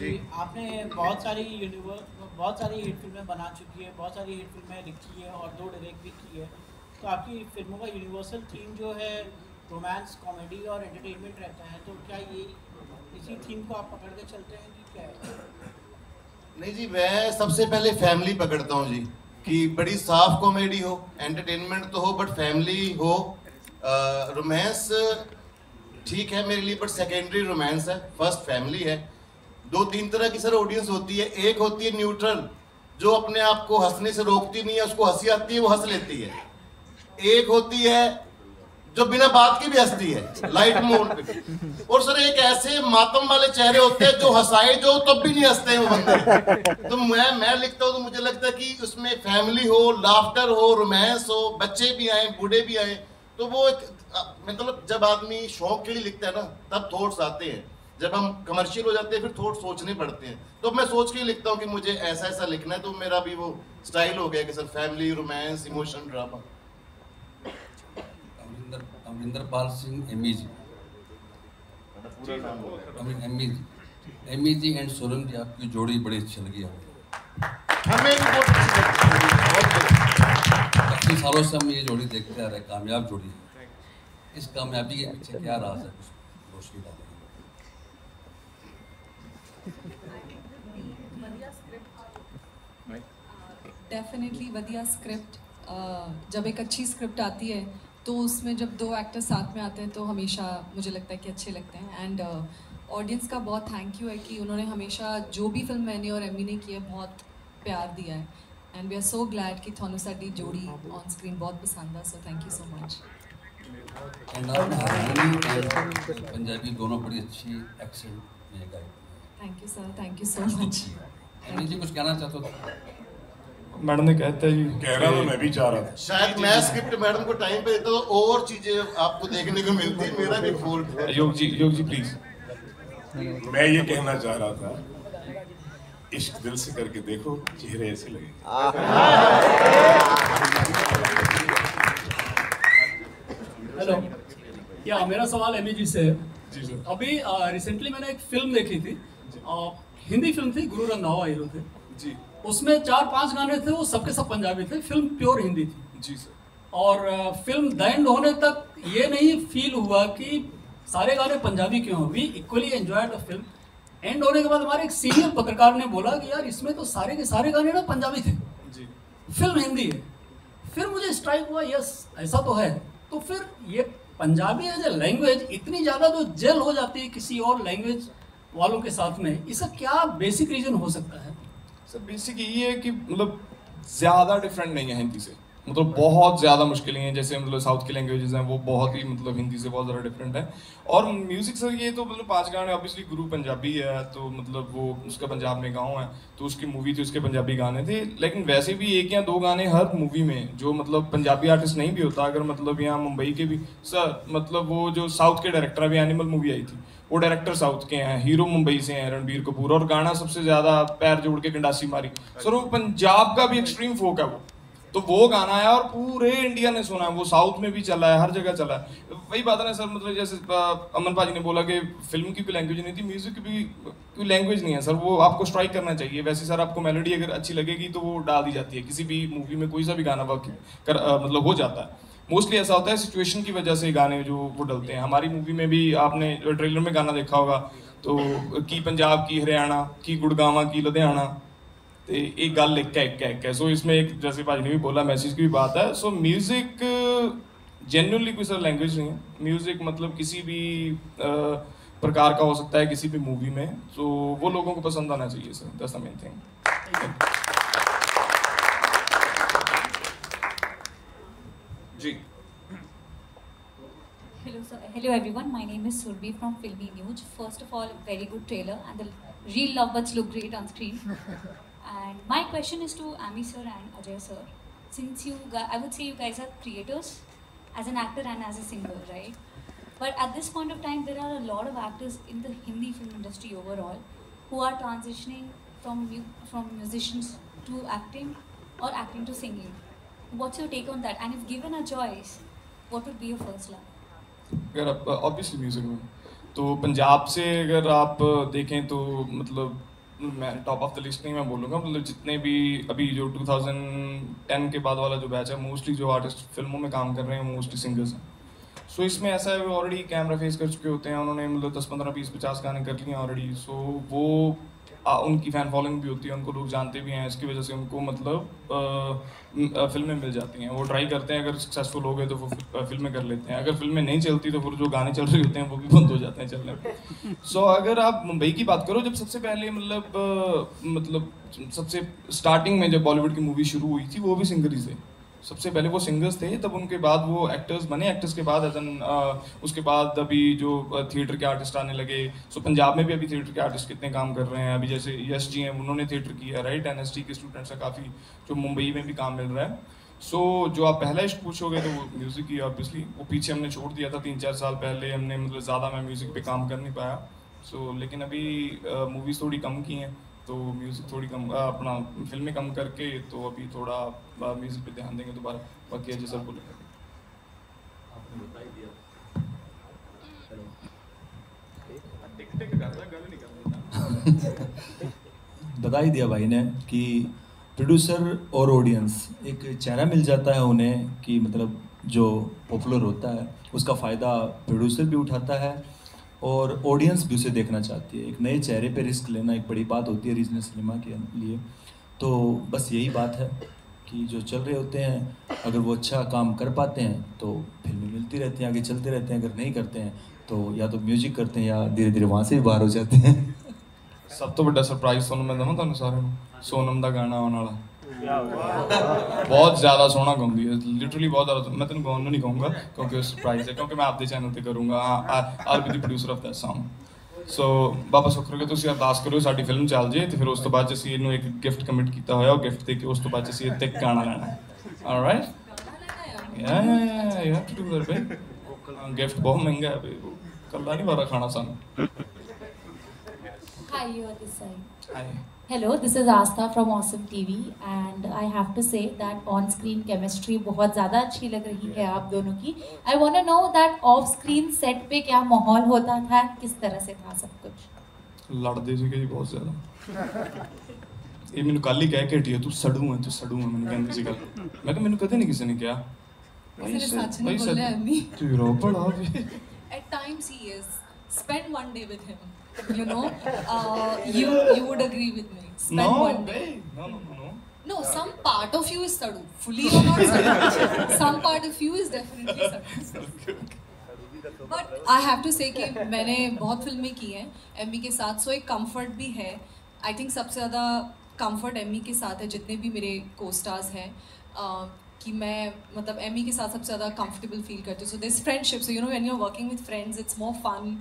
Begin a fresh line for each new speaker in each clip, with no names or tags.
जी। आपने बहुत सारी यूनिवर्स बहुत सारी हिट फ़िल्में बना चुकी है बहुत सारी हिट फ़िल्में लिखी है और दो डायरेक्ट भी की है। तो आपकी फ़िल्मों का यूनिवर्सल थीम जो है रोमांस कॉमेडी और एंटरटेनमेंट रहता है तो क्या ये इसी थीम को आप पकड़ के चलते हैं कि क्या है?
नहीं जी मैं सबसे पहले फैमिली पकड़ता हूँ जी कि बड़ी साफ़ कॉमेडी हो एंटरटेनमेंट तो हो बट फैमिली हो। रोमांस ठीक है मेरे लिए बट सेकेंडरी रोमांस है फ़र्स्ट फैमिली है। दो तीन तरह की सर ऑडियंस होती है। एक होती है न्यूट्रल जो अपने आप को हंसने से रोकती नहीं है, उसको हँसी आती है, वो हंस लेती है। एक होती है, जो बिना बात की भी हंसती है लाइट मोड और सर एक ऐसे मातम वाले चेहरे होते हैं, जो हंसाए जो, तब भी नहीं हँसते हैं वो बंदे। तो मैं मैं लिखता हूँ तो मुझे लगता है कि उसमें फैमिली हो लाफ्टर हो रोमांस हो, बच्चे भी आए, बूढ़े भी आए तो वो एक मतलब जब आदमी शौक के लिए लिखता है ना, तब थॉट्स आते हैं। जब हम कमर्शियल हो जाते हैं फिर थोट सोचने पड़ते हैं। तो मैं सोच के लिखता हूँ कि मुझे ऐसा ऐसा लिखना है तो मेरा भी वो स्टाइल हो गया कि sir family romance emotion drama
Amrinder Pal Singh Ammy ji Ammy ji Ammy ji and सोरम जी आपकी जोड़ी बड़ी अच्छी लगी
हमें। भी बहुत
काफ़ी सालों से हम ये जोड़ी देखते आ रहे कामयाब जोड़ी है। इस कामयाबी के पीछे क्या राज है कुछ रोशनी डालें।
डेफिनेटली वधिया स्क्रिप्ट जब एक अच्छी स्क्रिप्ट आती है तो उसमें जब दो एक्टर साथ में आते हैं तो हमेशा मुझे लगता है कि अच्छे लगते हैं। एंड ऑडियंस uh, का बहुत थैंक यू है कि उन्होंने हमेशा जो भी फ़िल्म मैंने और एमी ने की है बहुत प्यार दिया है। And we are so glad कि थानू साडी जोड़ी ऑन स्क्रीन बहुत पसंद है so thank you so much
Punjabi दोनों बड़ी अच्छी एक्सेंट में गाई।
Thank you sir thank you so much
Ammy ji कुछ कहना चाहते हो?
मैडम ने कहता है जी
कह मैं भी चाह रहा था।
शायद मैं स्क्रिप्ट मैडम को टाइम पे देता तो और चीज़ें आपको देखने को मिलती मेरा भी फॉल्ट है
योग जी योग जी प्लीज़
मैं ये कहना चाह रहा था इश्क दिल से करके देखो चेहरे ऐसे लगे
हेलो या मेरा सवाल एमी जी से है। जी सर अभी रिसेंटली मैंने एक फ़िल्म देखी थी हिंदी फ़िल्म थी गुरु रंधावा हीरो थे। जी। उसमें चार पाँच गाने थे वो सबके सब पंजाबी थे फ़िल्म प्योर हिंदी थी। जी सर। और फ़िल्म द एंड होने तक ये नहीं फील हुआ कि सारे गाने पंजाबी क्यों we equally enjoyed the film end होने के बाद हमारे एक सीनियर पत्रकार ने बोला कि यार इसमें तो सारे के सारे गाने ना पंजाबी थे। जी। फ़िल्म हिंदी है। फिर मुझे स्ट्राइक हुआ यस ऐसा तो है। तो फिर ये पंजाबी एज ए लैंग्वेज इतनी ज़्यादा जो जेल हो जाती है किसी और लैंग्वेज वालों के साथ में, इसका क्या बेसिक रीजन हो सकता है?
सर बेसिक यही है कि मतलब ज़्यादा डिफरेंट नहीं है हिंदी से। मतलब बहुत ज़्यादा मुश्किलें हैं, जैसे मतलब साउथ की लैंग्वेजेस हैं, वो बहुत ही मतलब हिंदी से बहुत ज़्यादा डिफरेंट है। और म्यूज़िक सर ये तो मतलब पाँच गाने ऑब्वियसली गुरु पंजाबी है तो मतलब वो उसका पंजाब में गाँव है तो उसकी मूवी थी, उसके पंजाबी गाने थे। लेकिन वैसे भी एक या दो गाने हर मूवी में, जो मतलब पंजाबी आर्टिस्ट नहीं भी होता, अगर मतलब यहाँ मुंबई के भी सर मतलब वो जो साउथ के डायरेक्टर अभी एनिमल मूवी आई थी, वो डायरेक्टर साउथ के हैं हीरो मुंबई से हैं, रणबीर कपूर, और गाना सबसे ज़्यादा पैर जोड़ के गंडासी मारी। सर वो पंजाब का भी एक्सट्रीम फोक है वो। तो वो गाना आया और पूरे इंडिया ने सुना है, वो साउथ में भी चला है, हर जगह चला है। वही बात है सर मतलब जैसे अमन भाजी ने बोला कि फ़िल्म की भी लैंग्वेज नहीं थी म्यूज़िक की भी, कोई लैंग्वेज नहीं है सर, वो आपको स्ट्राइक करना चाहिए। वैसे सर, आपको मेलोडी अगर अच्छी लगेगी तो वो डाल दी जाती है, किसी भी मूवी में कोई सा भी गाना वर्क कर मतलब हो जाता है। मोस्टली ऐसा होता है सिचुएशन की वजह से गाने जो, वो डलते हैं। हमारी मूवी में भी आपने ट्रेलर में गाना देखा होगा तो की पंजाब, की हरियाणा, की गुड़गावा, की लुधियाना एक गल एक है एक है एक। है सो इसमें एक जैसे भाजी ने भी बोला, मैसेज की भी बात है। सो म्यूज़िक जेन्यनली कोई सर लैंग्वेज नहीं है। म्यूज़िक मतलब किसी भी प्रकार का हो सकता है किसी भी मूवी में। सो वो लोगों को पसंद आना चाहिए सर दस main thing ji.
Hello sir hello everyone my name is Surabhi from filmy news first of all very good trailer and the real love बच look and my question is to Ami sir and Ajay sir. Since you, I would say you guys are creators, as an actor and as a singer, right? But at this point of time, there are a lot of actors in the Hindi film industry overall who are transitioning from from musicians to acting or acting to singing. What's your take on that? And if given a choice, what would be your first love?
Yeah, uh, obviously music. तो पंजाब से अगर आप देखें तो मतलब मैं top of the list नहीं मैं बोलूँगा मतलब जितने भी अभी जो 2010 के बाद वाला जो बैच है मोस्टली जो आर्टिस्ट फ़िल्मों में काम कर रहे हैं मोस्टली सिंगर्स हैं। सो so, इसमें ऐसा है वो ऑलरेडी कैमरा फेस कर चुके होते हैं उन्होंने मतलब दस पंद्रह बीस पचास गाने कर लिए ऑलरेडी सो so, वो आ, उनकी फ़ैन फॉलोइंग भी होती है उनको लोग जानते भी हैं इसकी वजह से उनको मतलब फ़िल्में मिल जाती हैं। वो ट्राई करते हैं अगर सक्सेसफुल हो गए तो वो फ़िल्में कर लेते हैं। अगर फ़िल्में नहीं चलती तो फिर जो गाने चल रहे होते हैं वो भी बंद हो जाते हैं चलने पर सो so, अगर आप मुंबई की बात करो जब सबसे पहले मतलब मतलब सबसे स्टार्टिंग में जब बॉलीवुड की मूवी शुरू हुई थी वो भी सिंगर ही थे सबसे पहले वो सिंगर्स थे तब उनके बाद वो एक्टर्स बने। एक्टर्स के बाद एजन उसके बाद अभी जो थिएटर के आर्टिस्ट आने लगे। सो पंजाब में भी अभी थिएटर के आर्टिस्ट कितने काम कर रहे हैं। अभी जैसे यश जी हैं उन्होंने थिएटर किया right N S K students हैं काफ़ी जो मुंबई में भी काम मिल रहा है। सो so, जो आप पहला इश्क पूछोगे तो वो म्यूज़िक ही ऑब्वियसली वो पीछे हमने छोड़ दिया था तीन चार साल पहले। हमने मतलब ज़्यादा मैं म्यूज़िक पे काम कर नहीं पाया। सो so, लेकिन अभी मूवीज़ थोड़ी कम की हैं। तो म्यूज़िक थोड़ी कम अपना फ़िल्में कम करके तो अभी थोड़ा म्यूज़िक पे ध्यान देंगे दोबारा। बाकी अजय सर बोले
बता ही दिया। भाई ने कि प्रोड्यूसर और ऑडियंस एक चेहरा मिल जाता है उन्हें कि मतलब जो पॉपुलर होता है उसका फ़ायदा प्रोड्यूसर भी उठाता है और ऑडियंस भी उसे देखना चाहती है एक नए चेहरे पे रिस्क लेना एक बड़ी बात होती है रीजनल सिनेमा के लिए तो बस यही बात है कि जो चल रहे होते हैं अगर वो अच्छा काम कर पाते हैं तो फिल्में मिलती रहती हैं आगे चलते रहते हैं अगर नहीं करते हैं तो या तो म्यूजिक करते हैं या धीरे धीरे वहाँ से भी बाहर हो जाते हैं
सब तो बड़ा सरप्राइज सोनम मैं दवा ਤੁਹਾਨੂੰ ਸਾਰਿਆਂ सोनम का गाना ਬਹੁਤ ਜ਼ਿਆਦਾ ਸੋਹਣਾ ਗਾਉਂਦੀ ਹੈ ਲਿਟਰਲੀ ਬਹੁਤ ਜ਼ਿਆਦਾ ਮੈਂ ਤੈਨੂੰ ਗਾਉਣ ਨੂੰ ਨਹੀਂ ਕਹੂੰਗਾ ਕਿਉਂਕਿ ਉਹ ਸਰਪ੍ਰਾਈਜ਼ ਹੈ ਕਿਉਂਕਿ ਮੈਂ ਆਪਦੇ ਚੈਨਲ ਤੇ ਕਰੂੰਗਾ all be the producer of that song so ਬਾਬਾ ਸੁਖ ਰੋਗੇ ਤੁਸੀਂ ਅਰਦਾਸ ਕਰੋ ਸਾਡੀ ਫਿਲਮ ਚੱਲ ਜੇ ਤੇ ਫਿਰ ਉਸ ਤੋਂ ਬਾਅਦ ਅਸੀਂ ਇਹਨੂੰ ਇੱਕ ਗਿਫਟ ਕਮਿਟ ਕੀਤਾ ਹੋਇਆ ਉਹ ਗਿਫਟ ਦੇ ਕੇ ਉਸ ਤੋਂ ਬਾਅਦ ਅਸੀਂ ਇੱਥੇ ਗਾਣਾ ਲੈਣਾ ਹੈ alright yeah yeah you have to do that ਬਈ ਗਿਫਟ ਬਹੁਤ ਮਹਿੰਗਾ ਹੈ ਬਈ ਕੱਲਾ ਨਹੀਂ ਵਾਰਾ ਖਾਣਾ ਸਾਨੂੰ
hi you are this side
hi
Hello, this is Asta from Awesome TV and I have to say that on-screen chemistry बहुत ज़्यादा अच्छी लग रही है आप दोनों की I want to know that off-screen set पे क्या माहौल होता था किस तरह से था सब कुछ
ਲੜਦੇ ਸੀਗੇ ਜੀ ਬਹੁਤ ਜ਼ਿਆਦਾ ਇਹ ਮੈਨੂੰ ਕੱਲ ਹੀ ਕਹਿ ਕੇ ਹਟੀ ਤੂੰ ਸੜੂ ਹੈ ਤੂੰ ਸੜੂ ਹੈ ਮੈਨੂੰ ਕਹਿੰਦੀ ਸੀ ਗੱਲ ਮੈਂ ਕਿਹਾ ਮੈਨੂੰ ਕਦੇ ਨਹੀਂ ਕਿਸੇ ਨੇ ਕਿਹਾ
ਕਿਸੇ ਨੇ ਸੱਚ ਨਹੀਂ ਬੋਲਿਆ ਅੰਮੀ
ਤੂੰ ਰੋ ਪੜਾ ਵੀ
at times he is spend one day with him you know? Uh, you you would agree with me. Spend
no,
one day.
No no no no.
No some part of you is sadu fully you're not sadu some part of you is definitely sadu but I have to say कि मैंने बहुत फ़िल्में की हैं। Amy के साथ सो एक comfort भी है। आई थिंक सबसे ज़्यादा कंफर्ट एमी के साथ है जितने भी मेरे को स्टार्स हैं कि मैं मतलब एमी के साथ सबसे ज़्यादा कंफर्टेबल फील करती हूँ। So this friendship so you know when you are working with friends it's more fun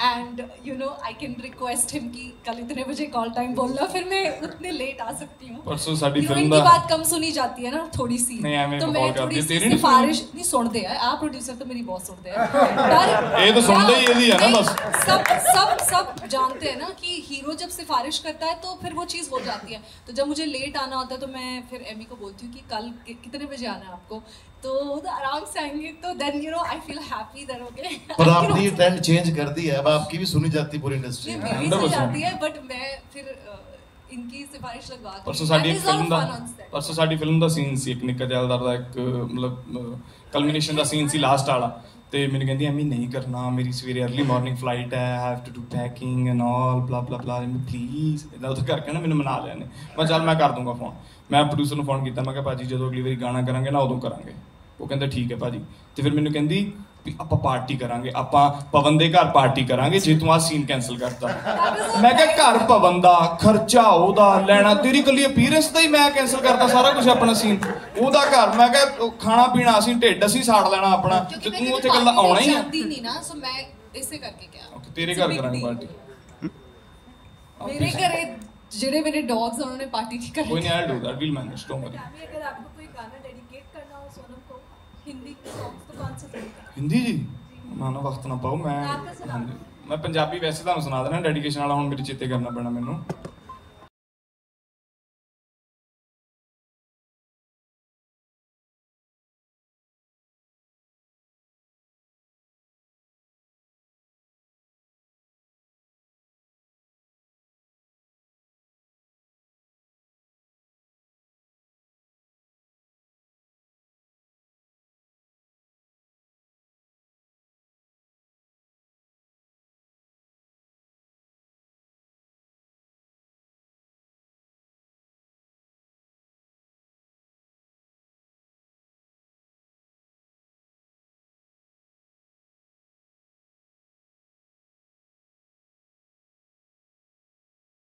and you know I can request him कि कल इतने बजे कॉल टाइम बोलना फिर मैं उतने लेट आ सकती हूँ।
परसों साडी फ़िल्म
की बात कम सुनी जाती है ना थोड़ी सी।
नहीं,
तो मैं थोड़ी सी
तेरी नहीं
सिफारिश नहीं सुनते हैं। आप प्रोड्यूसर तो मेरी बहुत सुनते हैं। पर
ये तो सुनते ही है ना बस।
सब सब सब जानते हैं ना कि हीरो जब सिफारिश करता है तो फिर वो चीज़ हो जाती है। तो जब मुझे लेट आना होता है तो मैं फिर एमी को बोलती हूँ कि कल कितने बजे आना है आपको? तो तो आराम से आएँगे तो then you know I feel happy that okay
पर आपने ये ट्रेंड चेंज कर दिया है। अब आपकी भी सुनी जाती पूरी इंडस्ट्री में।
मेरी जाती है बट मैं फिर ਇਨਕੀ ਸਿਫਾਰਿਸ਼ ਲਗਵਾ ਕੇ
ਪਰਸੋਂ ਸਾਡੀ ਇੱਕ ਫਿਲਮ ਦਾ ਪਰਸੋਂ ਸਾਡੀ ਫਿਲਮ ਦਾ ਸੀਨ ਸੀ ਇੱਕ ਨਿੱਕਾ ਜੈਲਦਾਰ ਦਾ ਇੱਕ ਮਤਲਬ ਕਲਮੀਨੇਸ਼ਨ ਦਾ ਸੀਨ ਸੀ ਲਾਸਟ ਵਾਲਾ ਤੇ ਮੈਨੂੰ ਕਹਿੰਦੀ ਐਵੇਂ ਨਹੀਂ ਕਰਨਾ ਮੇਰੀ ਸਵੇਰੇ अर्ਲੀ ਮਾਰਨਿੰਗ ਫਲਾਈਟ ਹੈ I have to do packing and all blah blah blah please ਇਹਦਾ ਉਹ ਕਰਕੇ ਨਾ ਮੈਨੂੰ ਮਨਾ ਲਿਆ ਨੇ ਮੈਂ ਚੱਲ ਮੈਂ ਕਰ ਦੂੰਗਾ ਫੋਨ ਮੈਂ ਪ੍ਰੋਡਿਊਸਰ ਨੂੰ ਫੋਨ ਕੀਤਾ ਮੈਂ ਕਿਹਾ ਭਾਜੀ ਜਦੋਂ ਅਗਲੀ ਵਾਰੀ ਗਾਣਾ ਕਰਾਂਗੇ ਨਾ ਉਦੋਂ ਕਰਾਂਗੇ। ਉਹ ਕਹਿੰਦਾ ਠੀਕ ਹੈ ਭਾਜੀ। ਤੇ ਫਿਰ ਮੈਨੂੰ ਕਹਿੰਦੀ ਵੀ ਆਪਾਂ ਪਾਰਟੀ ਕਰਾਂਗੇ ਆਪਾਂ ਪਵਨ ਦੇ ਘਰ ਪਾਰਟੀ ਕਰਾਂਗੇ ਜੇ ਤੂੰ ਆ ਸੀਨ ਕੈਨਸਲ ਕਰਤਾ। ਮੈਂ ਕਿਹਾ ਘਰ ਪਵਨ ਦਾ ਖਰਚਾ ਉਹਦਾ ਲੈਣਾ ਤੇਰੀ ਕੱਲੀ ਅਪੀਅਰੈਂਸ ਦਾ ਹੀ ਮੈਂ ਕੈਨਸਲ ਕਰਤਾ ਸਾਰਾ ਕੁਝ ਆਪਣਾ ਸੀਨ ਉਹਦਾ ਘਰ ਮੈਂ ਕਿਹਾ ਖਾਣਾ ਪੀਣਾ ਅਸੀਂ ਢਿੱਡ ਅਸੀਂ ਸਾੜ ਲੈਣਾ ਆਪਣਾ। ਤੇ ਤੂੰ ਉੱਥੇ
ਕੱਲਾ
ਆਉਣਾ ਹੀ ਆ।
ਨਹੀਂ ਨਾ ਸੋ ਮੈਂ ਇਸੇ ਕਰਕੇ
ਕਿਹਾ। ਤੇਰੇ ਘਰ ਕਰਾਂਗੇ ਪਾਰਟੀ
ਮੇਰੇ ਘਰੇ ਜਿਹੜੇ ਮੇਰੇ ਡੌਗਸ ਉਹਨਾਂ ਨੇ ਪਾਰਟੀ ਕੀ
ਕਰੀ
ਕੋਈ
ਨਹੀਂ
I do that we'll manage don't worry ਅਗਰ ਆਪਕੋ ਕੋਈ ਗਾਣਾ ਡੈਡੀ
ਹਿੰਦੀ ਜੀ? ਨਾ ਨਾ ਵਕਤ ਨਾ ਪਾਓ ਮੈਂ ਮੈਂ ਪੰਜਾਬੀ ਵੈਸੇ ਤੁਹਾਨੂੰ ਸੁਣਾ ਦੇਣਾ ਡੈਡੀਕੇਸ਼ਨ ਵਾਲਾ ਹੁਣ ਮੇਰੇ ਚੇਤੇ ਕਰਨਾ ਪੈਣਾ ਮੈਨੂੰ।